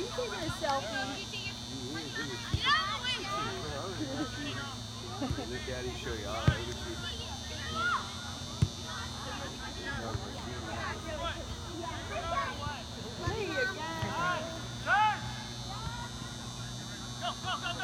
You taking a selfie. Let daddy show you. All right, Go, go, go.